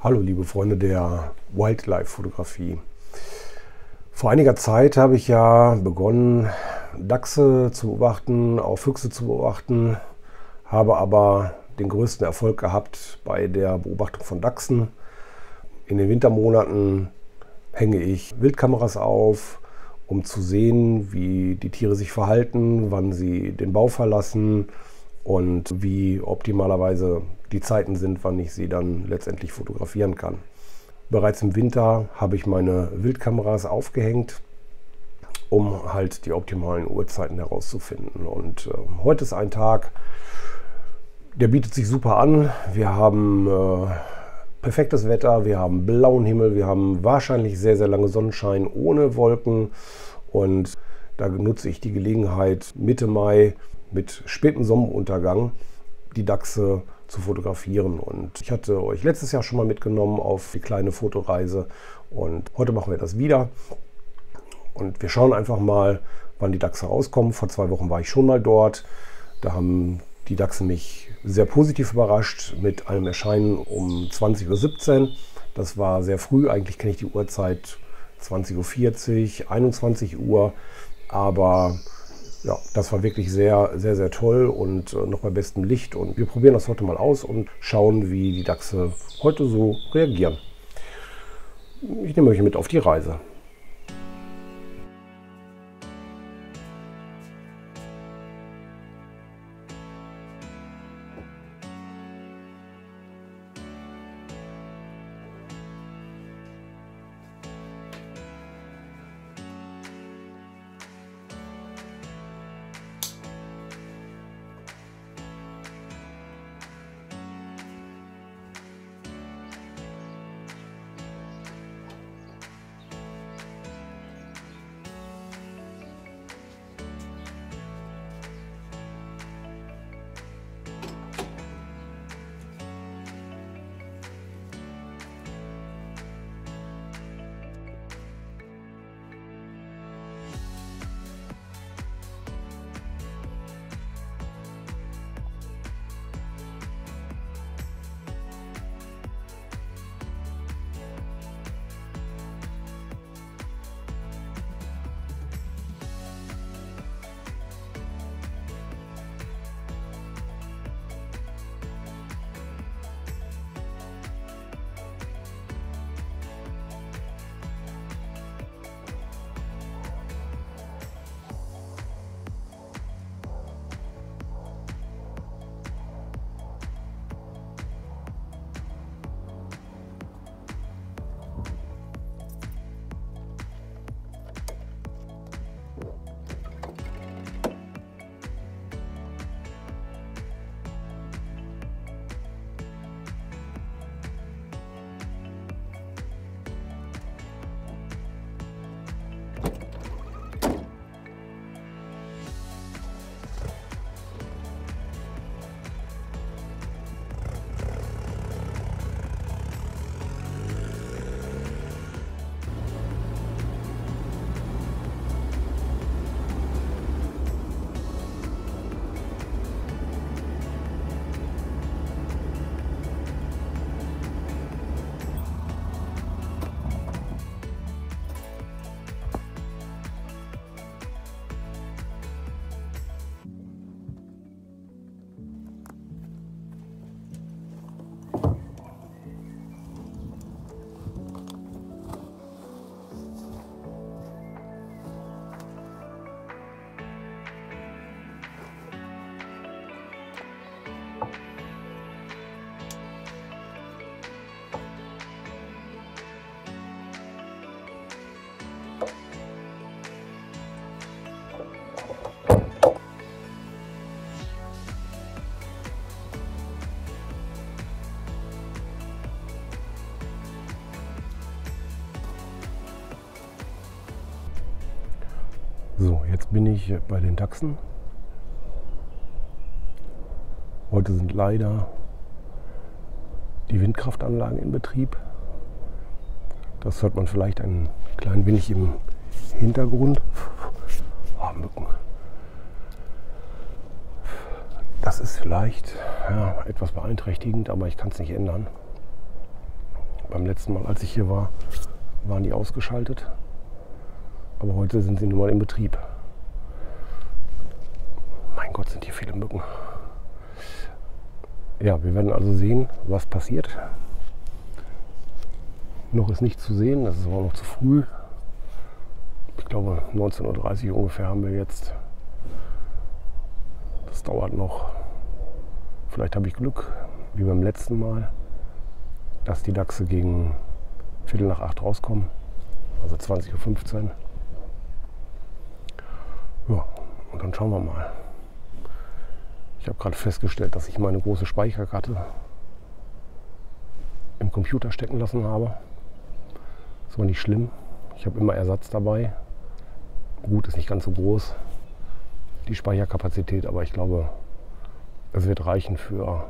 Hallo liebe Freunde der Wildlife-Fotografie. Vor einiger Zeit habe ich ja begonnen, Dachse zu beobachten, auch Füchse zu beobachten, habe aber den größten Erfolg gehabt bei der Beobachtung von Dachsen. In den Wintermonaten hänge ich Wildkameras auf, um zu sehen, wie die Tiere sich verhalten, wann sie den Bau verlassen und wie optimalerweise die Zeiten sind, wann ich sie dann letztendlich fotografieren kann. Bereits im Winter habe ich meine Wildkameras aufgehängt, um halt die optimalen Uhrzeiten herauszufinden. Und äh, heute ist ein Tag, der bietet sich super an. Wir haben äh, perfektes Wetter, wir haben blauen Himmel, wir haben wahrscheinlich sehr, sehr lange Sonnenschein ohne Wolken. Und da nutze ich die Gelegenheit, Mitte Mai mit spätem Sonnenuntergang die Dachse zu fotografieren. Und ich hatte euch letztes Jahr schon mal mitgenommen auf die kleine Fotoreise und heute machen wir das wieder. Und wir schauen einfach mal, wann die Dachse rauskommen. Vor zwei Wochen war ich schon mal dort. Da haben die Dachse mich sehr positiv überrascht mit einem Erscheinen um 20.17 Uhr. Das war sehr früh. Eigentlich kenne ich die Uhrzeit 20.40 Uhr, 21 Uhr. Aber ja, das war wirklich sehr, sehr, sehr toll und äh, noch bei bestem Licht. Und wir probieren das heute mal aus und schauen, wie die Dachse heute so reagieren. Ich nehme euch mit auf die Reise. So, jetzt bin ich bei den Dachsen. Heute sind leider die Windkraftanlagen in Betrieb. Das hört man vielleicht ein klein wenig im Hintergrund. Oh, Mücken. Das ist vielleicht ja, etwas beeinträchtigend, aber ich kann es nicht ändern. Beim letzten Mal, als ich hier war, waren die ausgeschaltet. Aber heute sind sie nun mal in Betrieb. Mein Gott, sind hier viele Mücken. Ja, wir werden also sehen, was passiert. Noch ist nicht zu sehen, das ist aber noch zu früh. Ich glaube, 19.30 Uhr ungefähr haben wir jetzt. Das dauert noch. Vielleicht habe ich Glück, wie beim letzten Mal, dass die Dachse gegen Viertel nach acht rauskommen. Also 20.15 Uhr. Ja, und dann schauen wir mal. Ich habe gerade festgestellt, dass ich meine große Speicherkarte im Computer stecken lassen habe. Das war nicht schlimm. Ich habe immer Ersatz dabei. Gut, ist nicht ganz so groß, die Speicherkapazität, aber ich glaube, es wird reichen für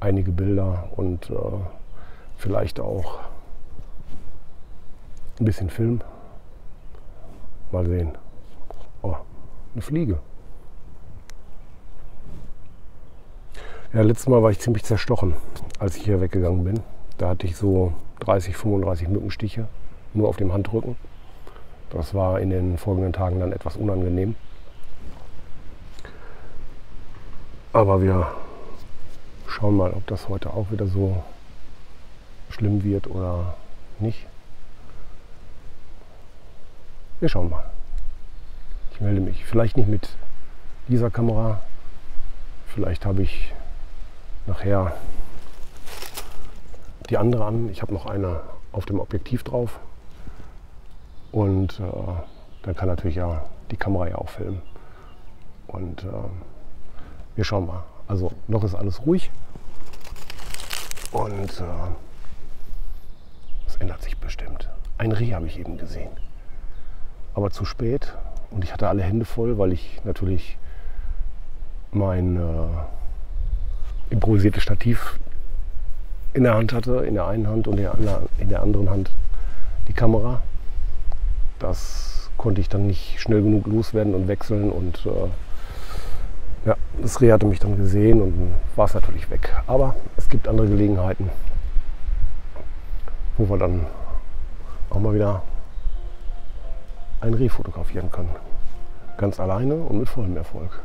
einige Bilder und äh, vielleicht auch ein bisschen Film. Mal sehen. Eine Fliege. Ja, letztes Mal war ich ziemlich zerstochen, als ich hier weggegangen bin. Da hatte ich so 30, 35 Mückenstiche nur auf dem Handrücken. Das war in den folgenden Tagen dann etwas unangenehm. Aber wir schauen mal, ob das heute auch wieder so schlimm wird oder nicht. Wir schauen mal. Melde mich. Vielleicht nicht mit dieser Kamera. Vielleicht habe ich nachher die andere an. Ich habe noch eine auf dem Objektiv drauf. Und äh, dann kann natürlich ja die Kamera ja auch filmen. Und äh, wir schauen mal. Also noch ist alles ruhig. Und äh, es ändert sich bestimmt. Ein Reh habe ich eben gesehen. Aber zu spät. Und ich hatte alle Hände voll, weil ich natürlich mein äh, improvisiertes Stativ in der Hand hatte, in der einen Hand und in der anderen Hand die Kamera. Das konnte ich dann nicht schnell genug loswerden und wechseln und äh, ja, das Reh hatte mich dann gesehen und war es natürlich weg. Aber es gibt andere Gelegenheiten, wo wir dann auch mal wieder ein Reh fotografieren können. Ganz alleine und mit vollem Erfolg.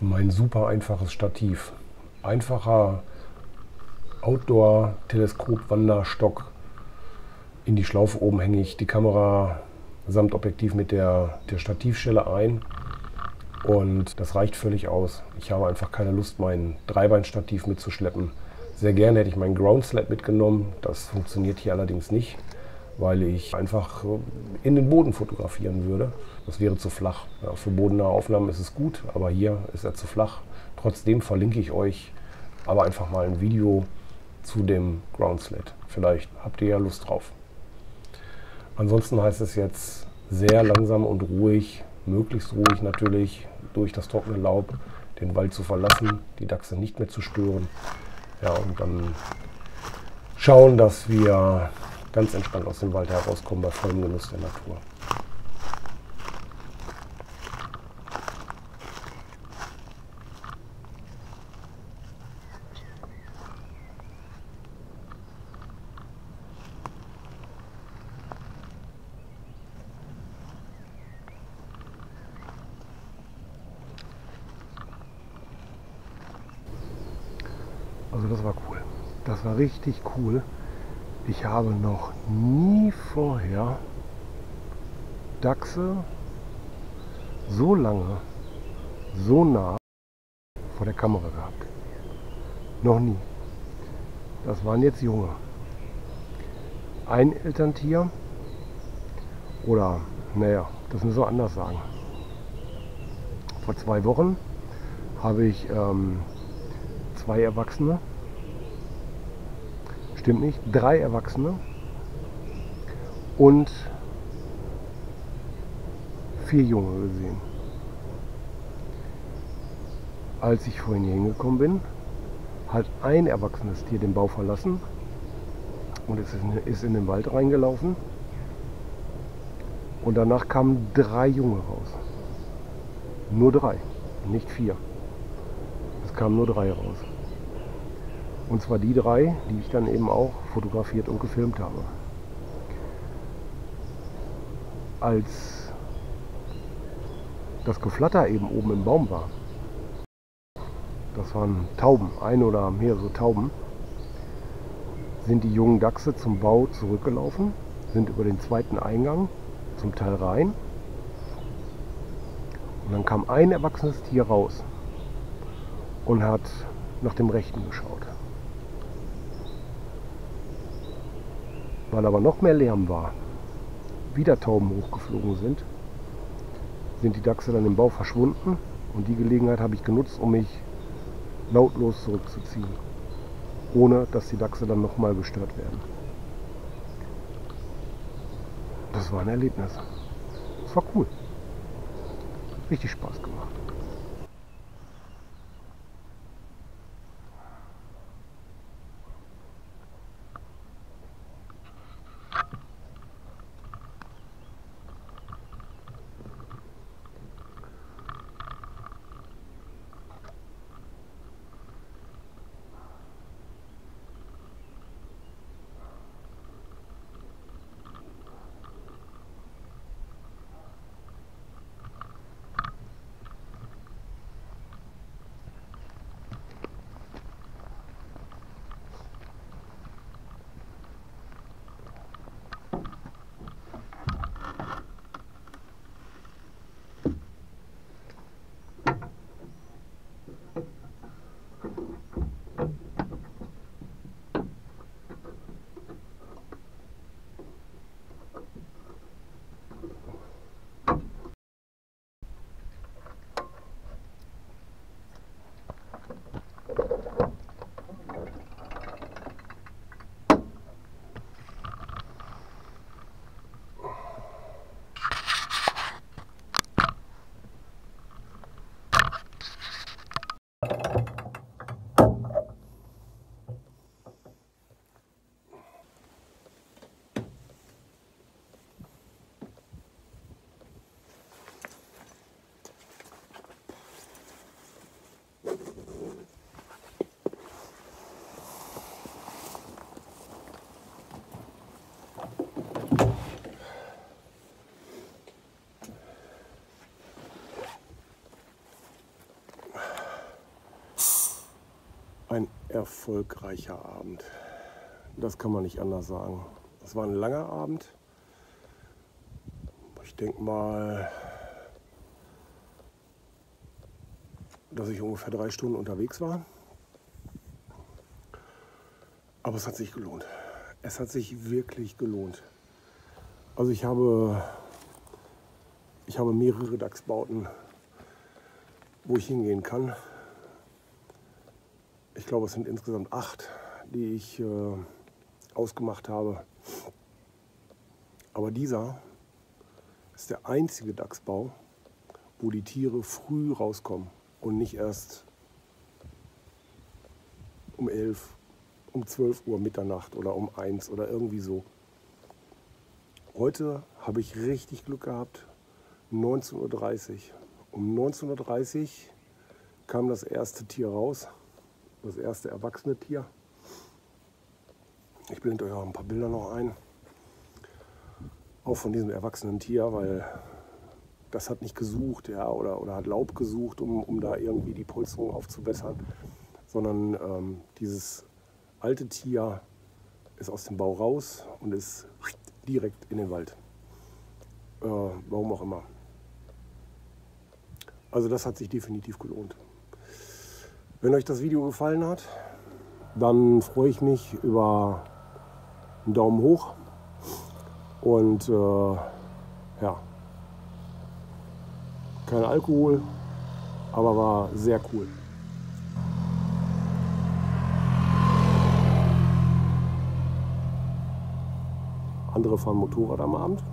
Mein super einfaches Stativ. Einfacher Outdoor-Teleskop-Wanderstock. In die Schlaufe oben hänge ich die Kamera samt Objektiv mit der, der Stativstelle ein. Und das reicht völlig aus. Ich habe einfach keine Lust, mein Dreibeinstativ mitzuschleppen. Sehr gerne hätte ich meinen Ground Slab mitgenommen. Das funktioniert hier allerdings nicht, weil ich einfach in den Boden fotografieren würde. Das wäre zu flach. Für bodennahe Aufnahmen ist es gut, aber hier ist er zu flach. Trotzdem verlinke ich euch aber einfach mal ein Video zu dem Ground Sled. Vielleicht habt ihr ja Lust drauf. Ansonsten heißt es jetzt sehr langsam und ruhig, möglichst ruhig natürlich, durch das trockene Laub den Wald zu verlassen, die Dachse nicht mehr zu stören. Ja, und dann schauen, dass wir ganz entspannt aus dem Wald herauskommen bei vollem Genuss der Natur. Also das war cool. Das war richtig cool. Ich habe noch nie vorher Dachse so lange, so nah vor der Kamera gehabt. Noch nie. Das waren jetzt Junge. Ein Elterntier oder, naja, das müssen wir anders sagen. Vor zwei Wochen habe ich ähm, zwei Erwachsene, stimmt nicht, drei Erwachsene und vier Junge gesehen. Als ich vorhin hier hingekommen bin, hat ein erwachsenes Tier den Bau verlassen und es ist in den Wald reingelaufen. Und danach kamen drei Junge raus. Nur drei, nicht vier. Es kamen nur drei raus. Und zwar die drei, die ich dann eben auch fotografiert und gefilmt habe. Als das Geflatter eben oben im Baum war, das waren Tauben, ein oder mehrere Tauben, sind die jungen Dachse zum Bau zurückgelaufen, sind über den zweiten Eingang zum Teil rein. Und dann kam ein erwachsenes Tier raus und hat nach dem Rechten geschaut. Weil aber noch mehr Lärm war, wieder Tauben hochgeflogen sind, sind die Dachse dann im Bau verschwunden und die Gelegenheit habe ich genutzt, um mich lautlos zurückzuziehen, ohne dass die Dachse dann nochmal gestört werden. Das war ein Erlebnis. Das war cool. Richtig Spaß gemacht. Erfolgreicher Abend. Das kann man nicht anders sagen. Es war ein langer Abend. Ich denke mal, dass ich ungefähr drei Stunden unterwegs war. Aber es hat sich gelohnt. Es hat sich wirklich gelohnt. Also ich habe, ich habe mehrere DAX-Bauten, wo ich hingehen kann. Ich glaube, es sind insgesamt acht, die ich äh, ausgemacht habe. Aber dieser ist der einzige Dachsbau, wo die Tiere früh rauskommen und nicht erst um 11, um 12 Uhr Mitternacht oder um 1 oder irgendwie so. Heute habe ich richtig Glück gehabt. 19.30 Uhr. Um 19.30 Uhr kam das erste Tier raus. Das erste erwachsene Tier. Ich blende euch auch ein paar Bilder noch ein. Auch von diesem erwachsenen Tier, weil das hat nicht gesucht ja, oder, oder hat Laub gesucht, um, um da irgendwie die Polsterung aufzubessern, sondern ähm, dieses alte Tier ist aus dem Bau raus und ist direkt in den Wald. Äh, warum auch immer. Also das hat sich definitiv gelohnt. Wenn euch das Video gefallen hat, dann freue ich mich über einen Daumen hoch und äh, ja, kein Alkohol, aber war sehr cool. Andere fahren Motorrad am Abend.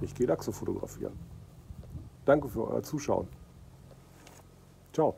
Ich gehe Dachse fotografieren. Danke für euer Zuschauen. Ciao.